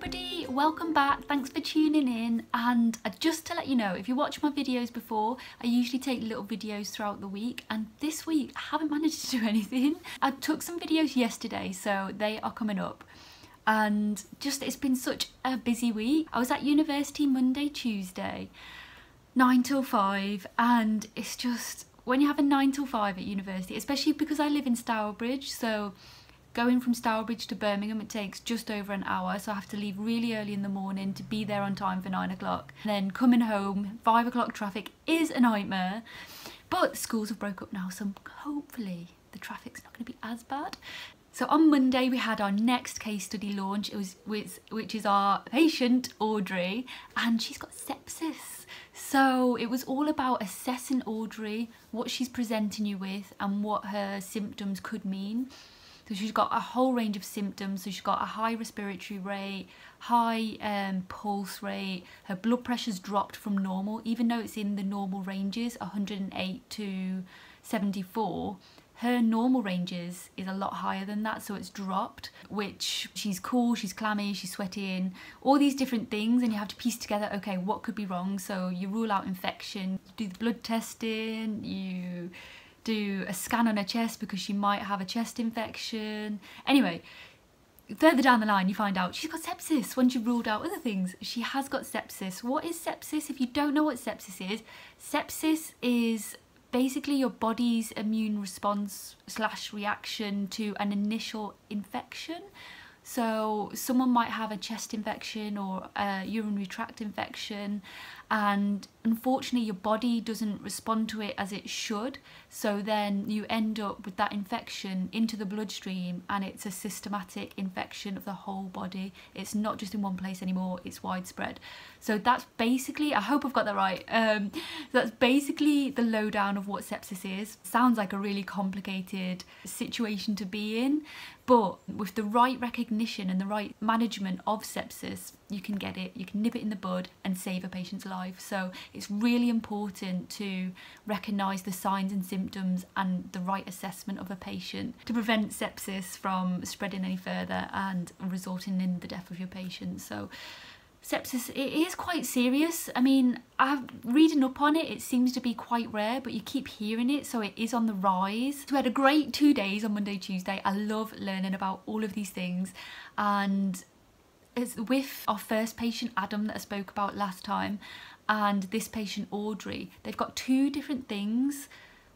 everybody, welcome back, thanks for tuning in. And uh, just to let you know, if you watch my videos before, I usually take little videos throughout the week. And this week I haven't managed to do anything. I took some videos yesterday so they are coming up. And just it's been such a busy week. I was at university Monday, Tuesday, 9 till 5 and it's just, when you have a 9 till 5 at university, especially because I live in Stourbridge so Going from Stourbridge to Birmingham it takes just over an hour so I have to leave really early in the morning to be there on time for 9 o'clock. Then coming home, 5 o'clock traffic is a nightmare but schools have broke up now so hopefully the traffic's not going to be as bad. So on Monday we had our next case study launch, it was with, which is our patient Audrey, and she's got sepsis. So it was all about assessing Audrey, what she's presenting you with, and what her symptoms could mean. So she's got a whole range of symptoms. So she's got a high respiratory rate, high um, pulse rate. Her blood pressure's dropped from normal, even though it's in the normal ranges, 108 to 74 her normal ranges is a lot higher than that so it's dropped which she's cool she's clammy she's sweating all these different things and you have to piece together okay what could be wrong so you rule out infection you do the blood testing you do a scan on her chest because she might have a chest infection. Anyway, further down the line you find out she's got sepsis once you've ruled out other things. She has got sepsis. What is sepsis? If you don't know what sepsis is, sepsis is basically your body's immune response slash reaction to an initial infection. So someone might have a chest infection or a urinary tract infection and unfortunately your body doesn't respond to it as it should. So then you end up with that infection into the bloodstream and it's a systematic infection of the whole body. It's not just in one place anymore it's widespread. So that's basically i hope i've got that right um, that's basically the lowdown of what sepsis is. Sounds like a really complicated situation to be in but with the right recognition and the right management of sepsis you can get it, you can nip it in the bud and save a patient's life. So it's really important to recognise the signs and symptoms and the right assessment of a patient to prevent sepsis from spreading any further and resulting in the death of your patient. So sepsis it is quite serious. I mean i'm reading up on it it seems to be quite rare but you keep hearing it so it is on the rise. So we had a great two days on monday tuesday. I love learning about all of these things. And with our first patient Adam that I spoke about last time and this patient Audrey. They've got two different things.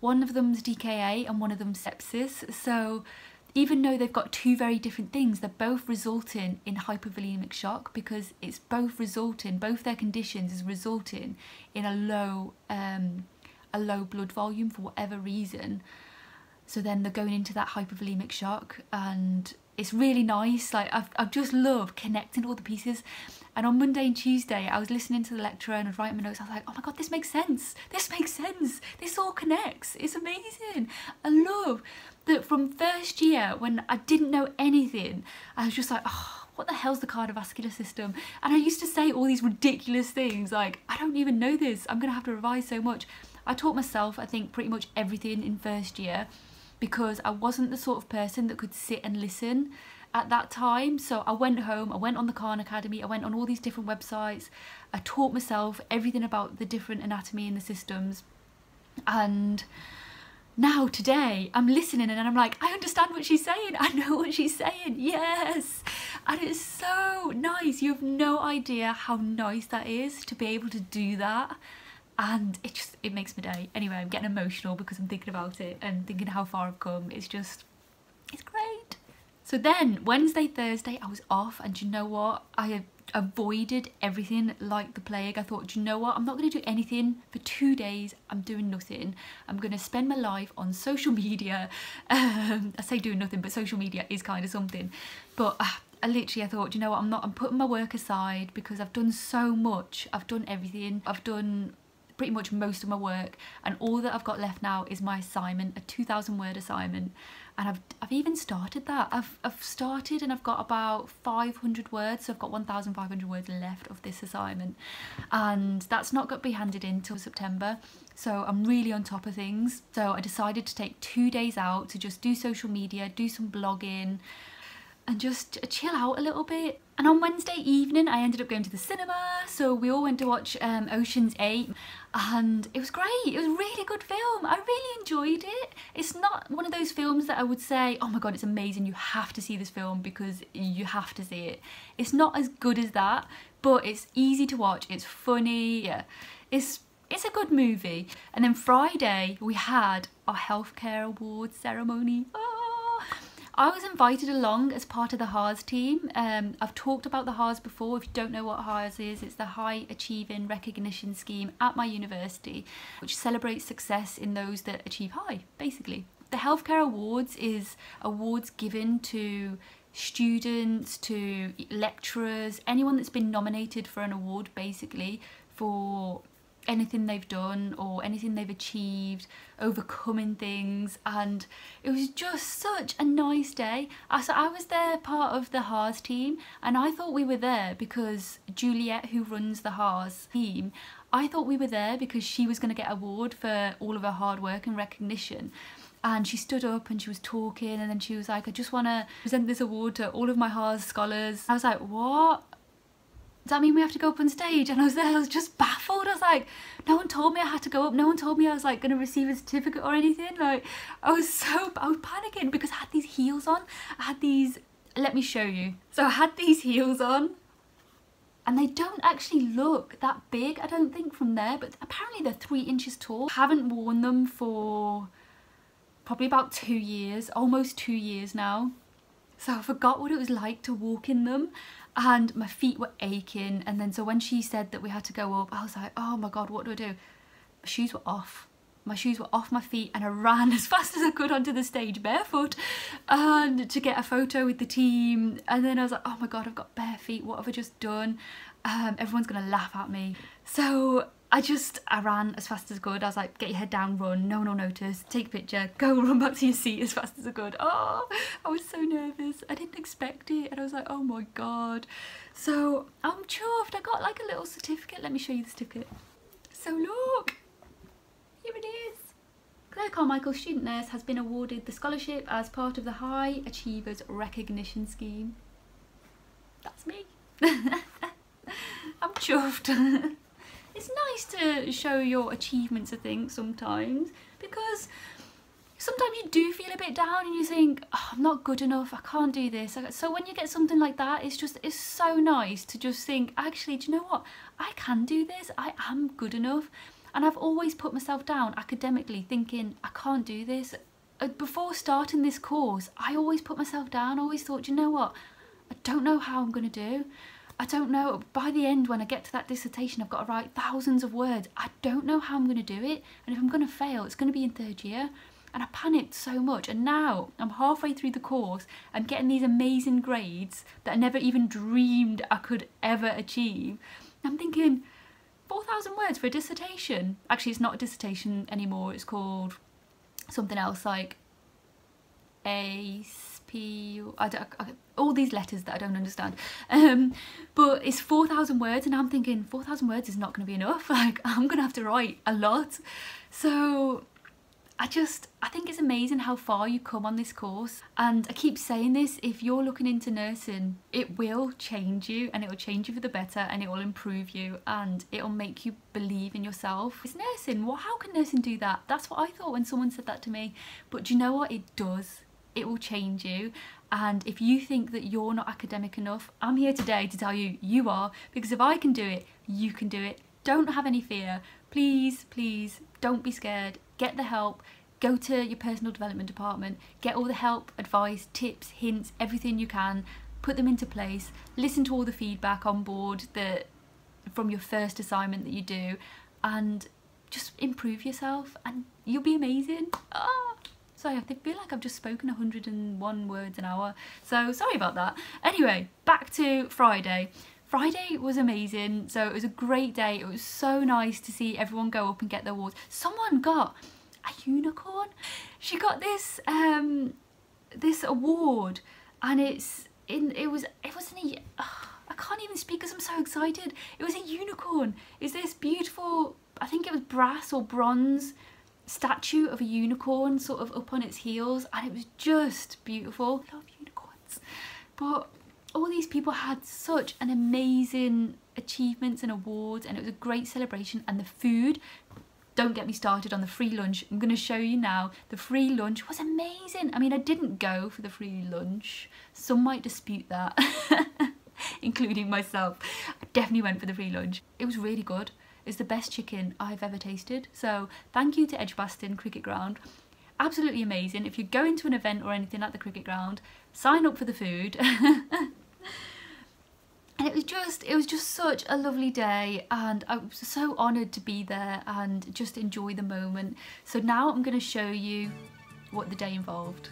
One of them's DKA and one of them's sepsis. So even though they've got two very different things, they're both resulting in hypovolemic shock because it's both resulting, both their conditions is resulting in a low, um, a low blood volume for whatever reason. So then they're going into that hypovolemic shock and it's really nice. Like I've, I've just loved connecting all the pieces. And on Monday and Tuesday, I was listening to the lecturer and I was writing my notes. I was like, oh my God, this makes sense. This makes sense. This all connects. It's amazing. I love that from first year when I didn't know anything, I was just like, oh, what the hell's the cardiovascular system? And I used to say all these ridiculous things like, I don't even know this. I'm going to have to revise so much. I taught myself, I think, pretty much everything in first year because I wasn't the sort of person that could sit and listen at that time. So I went home, I went on the Khan Academy, I went on all these different websites, I taught myself everything about the different anatomy and the systems. And now today I'm listening and I'm like, I understand what she's saying. I know what she's saying. Yes. And it's so nice. You have no idea how nice that is to be able to do that and it just it makes my day. Anyway i'm getting emotional because i'm thinking about it and thinking how far i've come. It's just it's great. So then wednesday thursday i was off and you know what? I avoided everything like the plague. I thought you know what? I'm not going to do anything for two days. I'm doing nothing. I'm going to spend my life on social media. Um, i say doing nothing but social media is kind of something. But uh, I literally I thought you know what? I'm not I'm putting my work aside because I've done so much. I've done everything. I've done pretty much most of my work and all that I've got left now is my assignment, a 2000 word assignment and I've, I've even started that. I've, I've started and I've got about 500 words, so I've got 1,500 words left of this assignment and that's not going to be handed in till September so I'm really on top of things. So I decided to take two days out to just do social media, do some blogging, and just chill out a little bit. And on Wednesday evening, I ended up going to the cinema. So we all went to watch um, Ocean's 8 and it was great. It was a really good film. I really enjoyed it. It's not one of those films that I would say, oh my God, it's amazing. You have to see this film because you have to see it. It's not as good as that, but it's easy to watch. It's funny. Yeah, it's it's a good movie. And then Friday we had our healthcare awards ceremony. Oh, I was invited along as part of the HARS team. Um, I've talked about the HARS before. If you don't know what HARS is, it's the High Achieving Recognition Scheme at my university, which celebrates success in those that achieve high, basically. The Healthcare Awards is awards given to students, to lecturers, anyone that's been nominated for an award, basically, for anything they've done or anything they've achieved, overcoming things, and it was just such a nice day. So I was there part of the HARS team, and I thought we were there because Juliet, who runs the HARS team, I thought we were there because she was going to get award for all of her hard work and recognition and she stood up and she was talking and then she was like I just want to present this award to all of my HARS scholars. I was like what? Does that mean we have to go up on stage? And I was there, I was just baffled. I was like, no one told me I had to go up. No one told me I was like going to receive a certificate or anything. Like, I was so, I was panicking because I had these heels on. I had these, let me show you. So I had these heels on and they don't actually look that big, I don't think, from there. But apparently they're three inches tall. I haven't worn them for probably about two years, almost two years now. So I forgot what it was like to walk in them and my feet were aching. And then so when she said that we had to go up I was like oh my god what do I do? My shoes were off. My shoes were off my feet and I ran as fast as I could onto the stage barefoot and to get a photo with the team. And then I was like oh my god I've got bare feet. What have I just done? Um, everyone's gonna laugh at me. So I just, I ran as fast as I could. I was like, get your head down, run, no one will notice, take a picture, go run back to your seat as fast as I could. Oh, I was so nervous. I didn't expect it. And I was like, oh my God. So I'm chuffed. I got like a little certificate. Let me show you the certificate. So look, here it is. Claire Carmichael, student nurse, has been awarded the scholarship as part of the High Achievers Recognition Scheme. That's me. I'm chuffed. it's nice to show your achievements I think sometimes because sometimes you do feel a bit down and you think oh, I'm not good enough I can't do this. So when you get something like that it's just it's so nice to just think actually do you know what? I can do this. I am good enough. And I've always put myself down academically thinking I can't do this. Uh, before starting this course I always put myself down always thought you know what? I don't know how I'm going to do I don't know, by the end when I get to that dissertation I've got to write thousands of words. I don't know how I'm going to do it and if I'm going to fail it's going to be in third year. And I panicked so much and now I'm halfway through the course, I'm getting these amazing grades that I never even dreamed I could ever achieve. I'm thinking, 4,000 words for a dissertation. Actually, it's not a dissertation anymore. It's called something else like A Don't, I, all these letters that I don't understand. Um, but it's 4,000 words and I'm thinking 4,000 words is not going to be enough. Like I'm going to have to write a lot. So I just, I think it's amazing how far you come on this course. And I keep saying this, if you're looking into nursing, it will change you and it will change you for the better and it will improve you and it will make you believe in yourself. It's nursing, well, how can nursing do that? That's what I thought when someone said that to me. But do you know what? It does it will change you. And if you think that you're not academic enough I'm here today to tell you you are. Because if I can do it you can do it. Don't have any fear. Please please don't be scared. Get the help. Go to your personal development department. Get all the help advice tips hints everything you can. Put them into place. Listen to all the feedback on board that from your first assignment that you do. And just improve yourself. And you'll be amazing. Oh. Sorry, I feel like I've just spoken 101 words an hour. So sorry about that. Anyway, back to Friday. Friday was amazing. So it was a great day. It was so nice to see everyone go up and get their awards. Someone got a unicorn. She got this um this award and it's in it was it wasn't a oh, I can't even speak because I'm so excited. It was a unicorn. It's this beautiful I think it was brass or bronze statue of a unicorn sort of up on its heels and it was just beautiful. I love unicorns. but all these people had such an amazing achievements and awards and it was a great celebration and the food don't get me started on the free lunch. I'm going to show you now. The free lunch was amazing. I mean, I didn't go for the free lunch. Some might dispute that, including myself. I definitely went for the free lunch. It was really good. It's the best chicken I've ever tasted. So thank you to Edgbaston Cricket Ground. Absolutely amazing. If you're going to an event or anything at the cricket ground, sign up for the food. and it was just it was just such a lovely day and I was so honoured to be there and just enjoy the moment so now I'm going to show you what the day involved.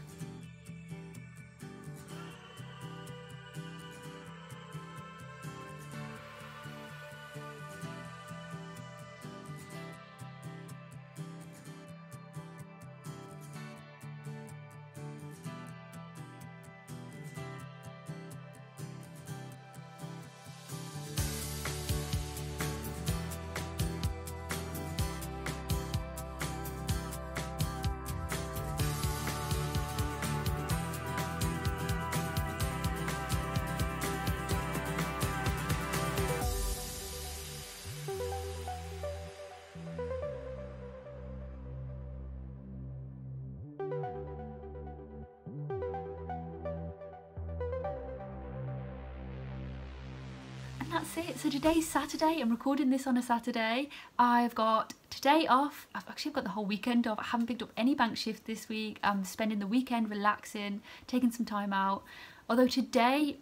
That's it. So today's Saturday. I'm recording this on a Saturday. I've got today off. I've actually got the whole weekend off. I haven't picked up any bank shift this week. I'm spending the weekend relaxing taking some time out. Although today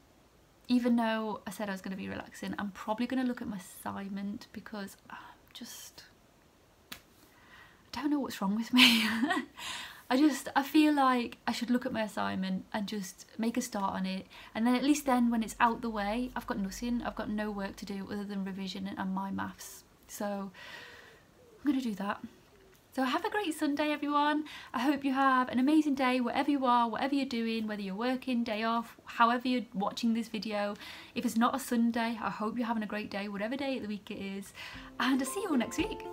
even though I said I was going to be relaxing I'm probably going to look at my assignment because I'm just I don't know what's wrong with me I just I feel like I should look at my assignment and just make a start on it. And then at least then when it's out the way I've got nothing. I've got no work to do other than revision and my maths. So I'm gonna do that. So have a great Sunday everyone. I hope you have an amazing day wherever you are whatever you're doing whether you're working day off however you're watching this video. If it's not a Sunday I hope you're having a great day whatever day of the week it is. And I'll see you all next week